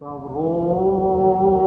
Ставро.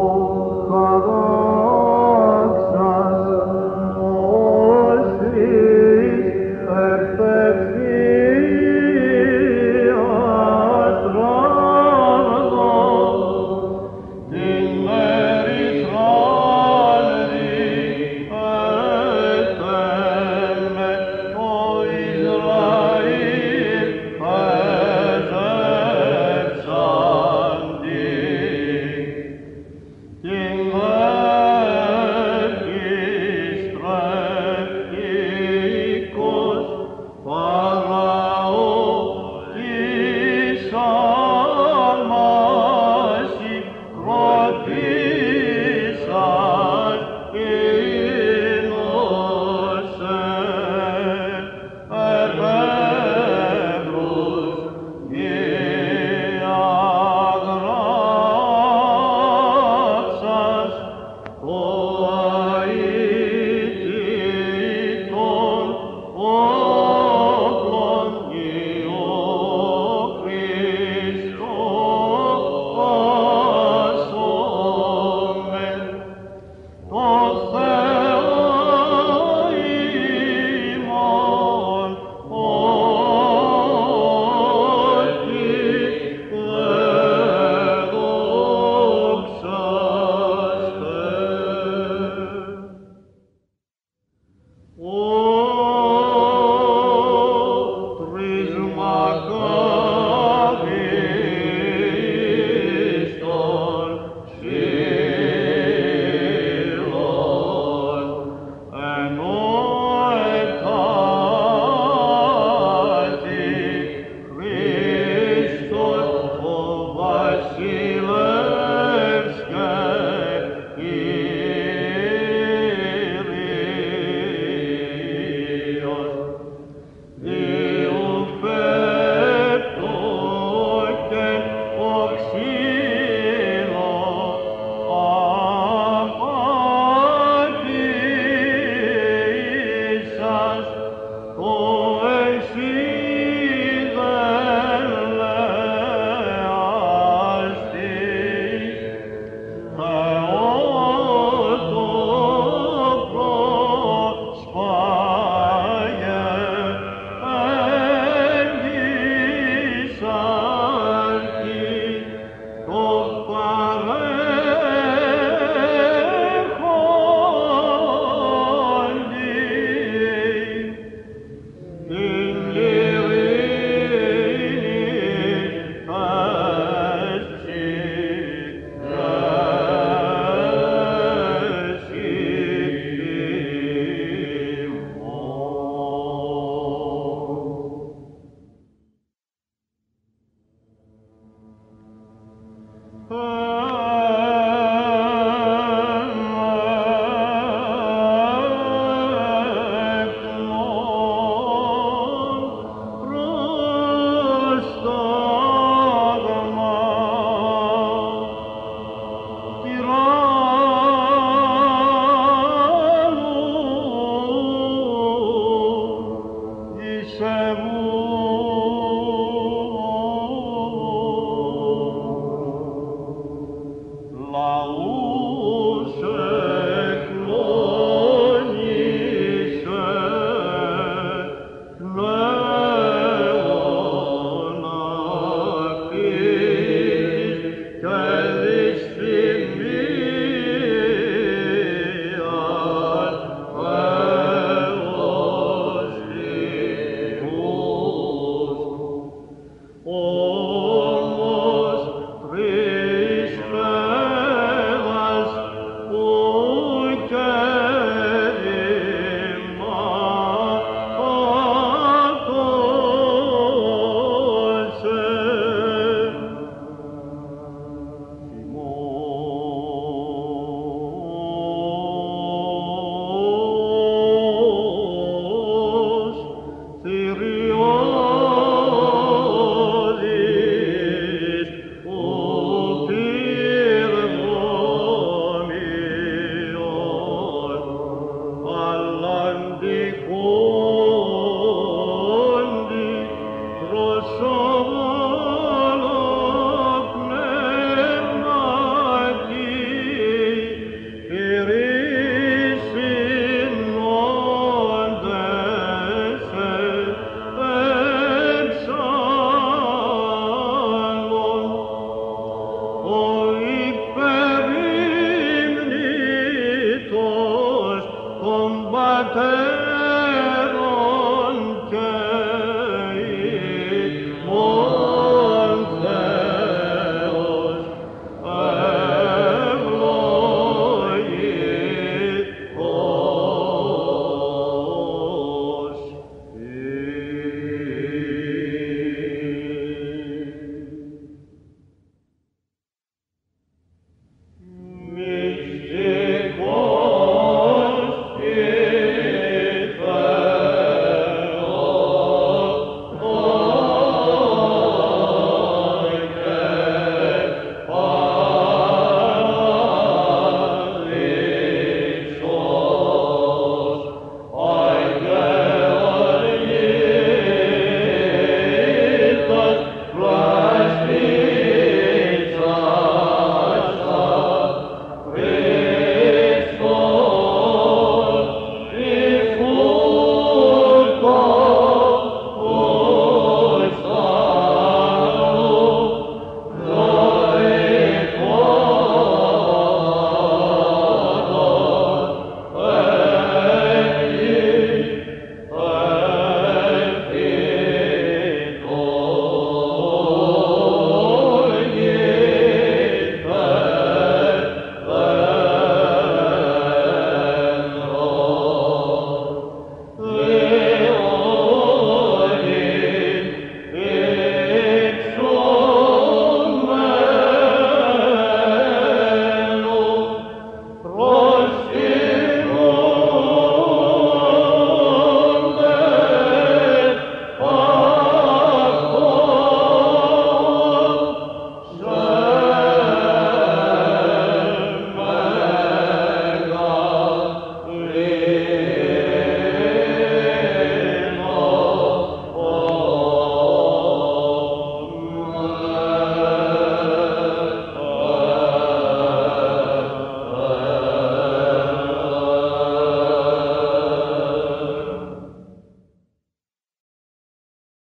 see